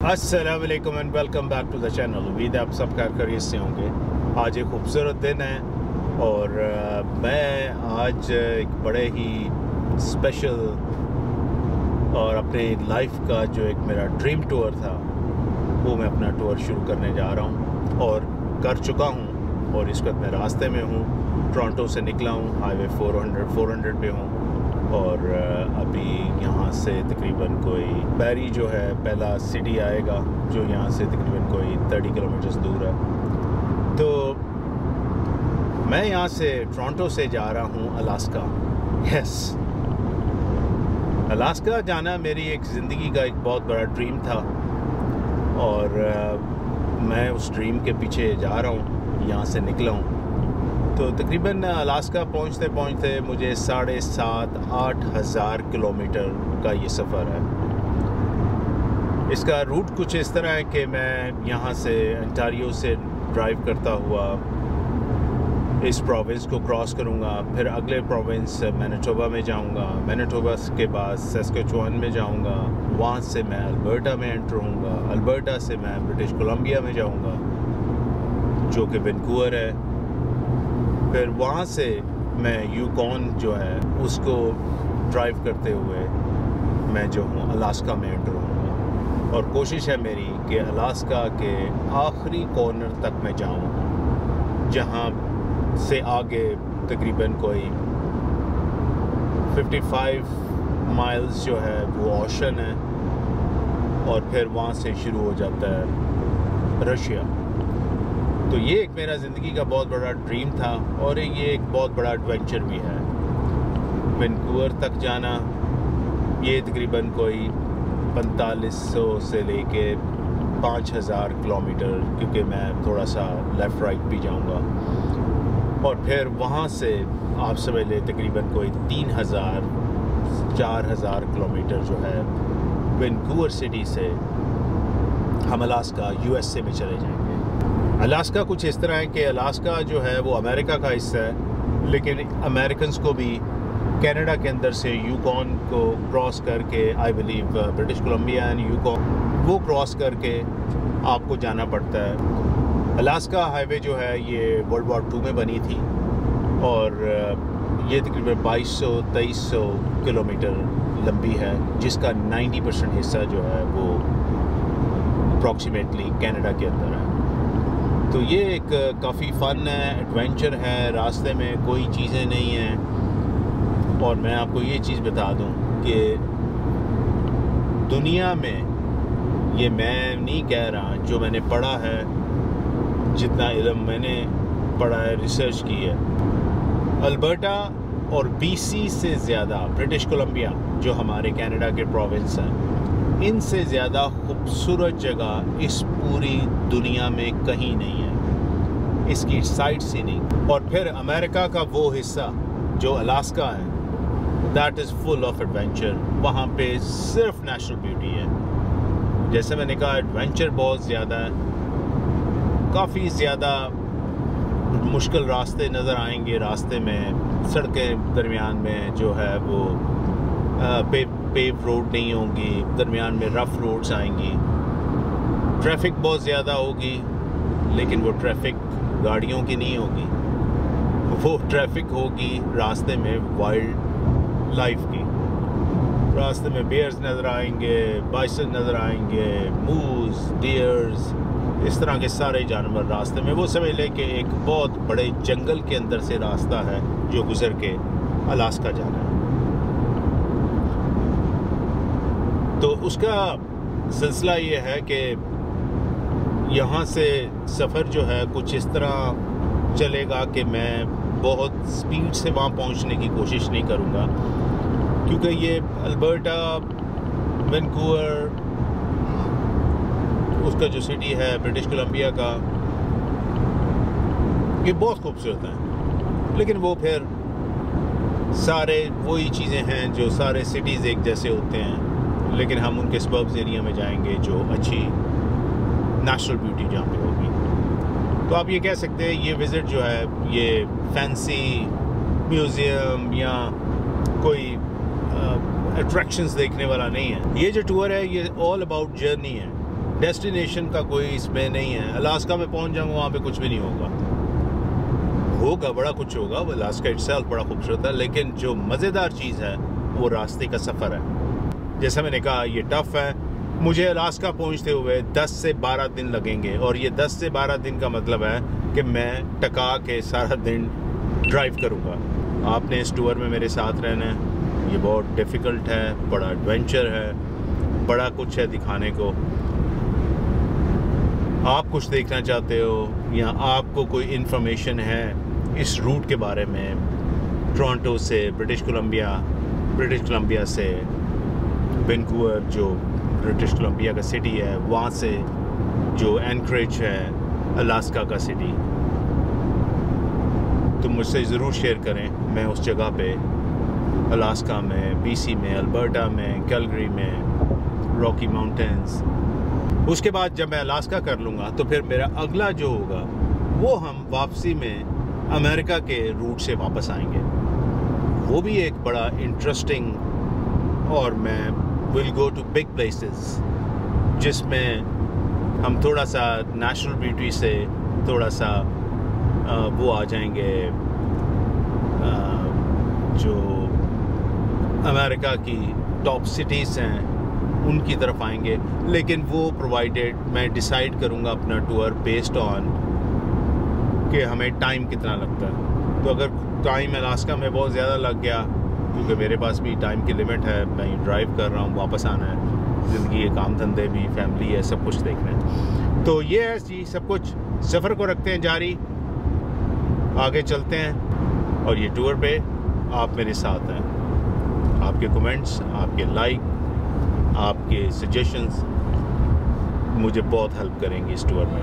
السلام علیکم and welcome back to the channel امید ہے آپ سب کا خرید سے ہوں گے۔ آج ایک خوبصورت دن ہے اور میں آج ایک بڑے ہی اسپیشل اور اپنے لائف کا جو ایک میرا ڈریم ٹور تھا، وہ میں اپنا ٹور شروع کرنے جا رہا ہوں اور کر چکا ہوں اور اس وقت میں راستے میں ہوں ٹورانٹو سے نکلا ہوں highway four hundred four hundred پہ ہوں۔ اور ابھی یہاں سے تقریباً کوئی بیری جو ہے، پہلا سٹی آئے گا، جو یہاں سے تقریباً کوئی تھرٹی کلو میٹرز دور ہے۔ تو میں یہاں سے ٹورانٹو سے جا رہا ہوں الاسکا یس الاسکا جانا میری ایک زندگی کا ایک بہت بڑا ڈریم تھا۔ اور میں اس ڈریم کے پیچھے جا رہا ہوں، یہاں سے نکلا ہوں۔ تو تقریباً الاسکا پہنچتے پہنچتے مجھے ساڑھے سات آٹھ ہزار کلو میٹر کا یہ سفر ہے۔ اس کا روٹ کچھ اس طرح ہے کہ میں یہاں سے انٹاریو سے ڈرائیو کرتا ہوا اس پروونس کو کراس کروں گا، پھر اگلے پروونس مینیٹوبا میں جاؤں گا۔ مینیٹوبا کے بعد سیسکوچوان میں جاؤں گا۔ وہاں سے میں البرٹا میں انٹر ہوں گا۔ البرٹا سے میں برٹش کولمبیا میں جاؤں گا، جو کہ ونکوور ہے۔ پھر وہاں سے میں یوکون جو ہے، اس کو ڈرائیو کرتے ہوئے میں جو ہوں الاسکا میں انٹر ہوں۔ گا اور کوشش ہے میری کہ الاسکا کے آخری کارنر تک میں جاؤں، جہاں سے آگے تقریباً کوئی ففٹی فائیو مائلز جو ہے، وہ اوشن ہے۔ اور پھر وہاں سے شروع ہو جاتا ہے رشیا۔ تو یہ ایک میرا زندگی کا بہت بڑا ڈریم تھا اور یہ ایک بہت بڑا ایڈونچر بھی ہے۔ وینکوور تک جانا، یہ تقریباً کوئی پینتالیس سو سے لے کے پانچ ہزار کلو میٹر کیونکہ میں تھوڑا سا لیفٹ رائٹ بھی جاؤں گا۔ اور پھر وہاں سے آپ سمجھ لیں تقریباً کوئی تین ہزار، چار ہزار کلو میٹر جو ہے وینکوور سٹی سے ہم الاسکا یو ایس اے میں چلے جائیں گے۔ الاسکا کچھ اس طرح ہے کہ الاسکا جو ہے وہ امریکہ کا حصہ ہے، لیکن امریکنز کو بھی کینیڈا کے اندر سے یوکون کو کراس کر کے I believe British Columbia and Yukon وہ کراس کر کے آپ کو جانا پڑتا ہے۔ الاسکا ہائی وے جو ہے، یہ ورلڈ وار ٹو میں بنی تھی اور uh, یہ تقریباً بائیس سو تیئیس سو کلو میٹر لمبی ہے، جس کا نائنٹی پرسینٹ حصہ جو ہے وہ اپروکسیمیٹلی کینیڈا کے اندر ہے۔ تو یہ ایک کافی فن ہے ایڈونچر ہے، راستے میں کوئی چیزیں نہیں ہیں۔ اور میں آپ کو یہ چیز بتا دوں کہ دنیا میں یہ میں نہیں کہہ رہا، جو میں نے پڑھا ہے، جتنا علم میں نے پڑھا ہے ریسرچ کی ہے۔ البرٹا اور بی سی سے زیادہ برٹش کولمبیا جو ہمارے کینیڈا کے پروونس ہیں۔ ان سے زیادہ خوبصورت جگہ اس پوری دنیا میں کہیں نہیں ہے۔ اس کی سائٹ سی نہیں اور پھر امریکہ کا وہ حصہ جو الاسکا ہے۔ That is full of adventure وہاں پہ صرف نیشنل بیوٹی ہے۔ جیسے میں نے کہا ایڈونچر بہت زیادہ ہے۔ کافی زیادہ مشکل راستے نظر آئیں گے۔ راستے میں، سڑکیں درمیان میں جو ہے وہ پیو روڈ نہیں ہوں گی درمیان میں رف روڈز آئیں گی۔ ٹریفک بہت زیادہ ہوگی، لیکن وہ ٹریفک گاڑیوں کی نہیں ہوگی۔ وہ ٹریفک ہوگی راستے میں وائلڈ لائف کی۔ راستے میں بیئرز نظر آئیں گے بائسن نظر آئیں گے موز ڈیئرز اس طرح کے سارے جانور راستے میں۔ وہ سمجھ لیں کہ ایک بہت بڑے جنگل کے اندر سے راستہ ہے جو گزر کے الاسکا جانا ہے۔ تو اس کا سلسلہ یہ ہے کہ یہاں سے سفر جو ہے کچھ اس طرح چلے گا کہ میں بہت سپیڈ سے وہاں پہنچنے کی کوشش نہیں کروں گا۔ کیونکہ یہ البرٹا، وینکوور، اس کا جو سٹی ہے برٹش کولمبیا کا، یہ بہت خوبصورت ہیں۔ لیکن وہ پھر سارے وہی چیزیں ہیں جو سارے سٹیز ایک جیسے ہوتے ہیں۔ لیکن ہم ان کے سببز ایریا میں جائیں گے جو اچھی نیشنل بیوٹی جہاں پہ ہوگی۔ تو آپ یہ کہہ سکتے ہیں یہ وزٹ جو ہے، یہ فینسی میوزیم یا کوئی اٹریکشنز دیکھنے والا نہیں ہے۔ یہ جو ٹور ہے، یہ آل اباؤٹ جرنی ہے۔ ڈیسٹینیشن کا کوئی اس میں نہیں ہے۔ الاسکا میں پہنچ جاؤں وہاں پہ کچھ بھی نہیں ہوگا۔ ہوگا، بڑا کچھ ہوگا۔ وہ الاسکا اٹ سیلف بڑا خوبصورت ہے، لیکن جو مزیدار چیز ہے، وہ راستے کا سفر ہے۔ جیسا میں نے کہا، یہ ٹف ہے۔ مجھے الاسکا پہنچتے ہوئے دس سے بارہ دن لگیں گے، اور یہ دس سے بارہ دن کا مطلب ہے کہ میں ٹکا کے سارا دن ڈرائیو کروں گا۔ آپ نے اس ٹور میں میرے ساتھ رہنا ہے۔ یہ بہت ڈیفیکلٹ ہے، بڑا ایڈونچر ہے، بڑا کچھ ہے دکھانے کو۔ آپ کچھ دیکھنا چاہتے ہو یا آپ کو کوئی انفارمیشن ہے اس روٹ کے بارے میں؟ ٹورانٹو سے برٹش کولمبیا برٹش کولمبیا سے۔ بینکوور جو برٹش کولمبیا کا سٹی ہے، وہاں سے جو اینکریج ہے الاسکا کا سٹی تو مجھ سے ضرور شیئر کریں، میں اس جگہ پہ الاسکا میں بی سی میں البرٹا میں کیلگری میں راکی ماؤنٹینز اس کے بعد جب میں الاسکا کر لوں گا، تو پھر میرا اگلا جو ہوگا، وہ ہم واپسی میں امریکہ کے روٹ سے واپس آئیں گے۔ وہ بھی ایک بڑا انٹرسٹنگ اور میں will go to big places جس میں ہم تھوڑا سا نیشنل بیوٹی سے تھوڑا سا وہ آ جائیں گے جو امریکہ کی ٹاپ سٹیز ہیں، ان کی طرف آئیں گے۔ لیکن وہ پرووائڈیڈ میں ڈیسائیڈ کروں گا اپنا ٹور بیسڈ آن کہ ہمیں ٹائم کتنا لگتا ہے۔ تو اگر ٹائم الاسکا میں بہت زیادہ لگ گیا کیونکہ میرے پاس بھی ٹائم کی لمٹ ہے، میں ڈرائیو کر رہا ہوں، واپس آنا ہے۔ زندگی ہے کام دھندے بھی فیملی ہے، سب کچھ دیکھنا ہے۔ تو یہ ہے جی سب کچھ سفر کو رکھتے ہیں جاری۔ آگے چلتے ہیں۔ اور یہ ٹور پہ آپ میرے ساتھ ہیں۔ آپ کے کومنٹس آپ کے لائک آپ کے سجیشنز مجھے بہت ہیلپ کریں گے اس ٹور میں۔